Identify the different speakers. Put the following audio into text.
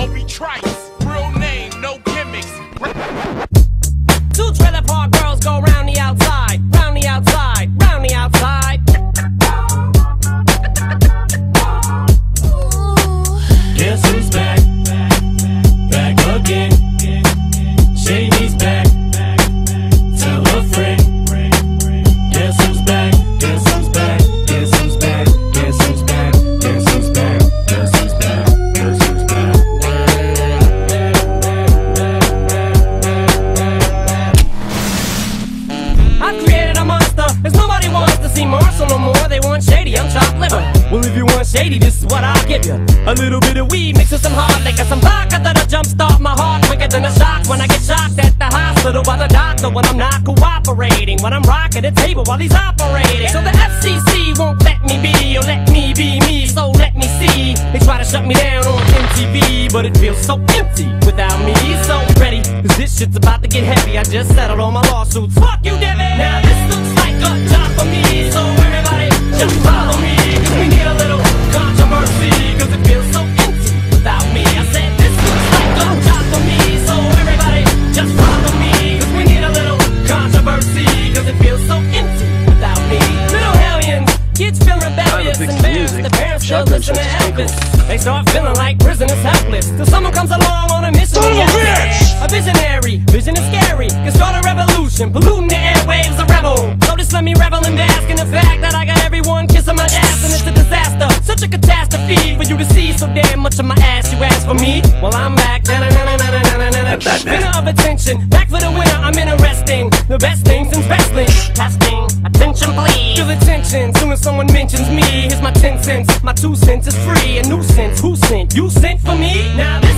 Speaker 1: Obi Trice, real name, no gimmicks.
Speaker 2: See Marshall no more. They want shady, I'm chopped liver. Well, if you want shady, this is what I'll give you. A little bit of weed mixed with some hard liquor, some vodka that'll jumpstart my heart quicker than a shock when I get shocked at the hospital by the doctor when I'm not cooperating. When I'm rocking the table while he's operating. So the FCC won't let me be or let me be me, so let me see. They try to shut me down on MTV, but it feels so empty without me. So ready, cause this shit's about to get heavy. I just settled all my lawsuits. Fuck you!
Speaker 3: Shotgun
Speaker 2: to. They start feeling like prisoners helpless. Till someone comes along on a mission.
Speaker 1: Son of a bitch!
Speaker 2: A visionary, vision is scary. Can start a revolution, polluting the airwaves, a rebel. So just let me revel and bask in the fact that I got everyone kissing my ass, and it's a disaster. Such a catastrophe for you to see so damn much of my ass. You ask for me? Well, I'm back. Winner of attention, back for the winner. I'm interesting. The best thing since wrestling. Testing, attention, please. Feel attention soon as someone mentions me. My two cents is free. A nuisance. Who sent? You sent for me? Now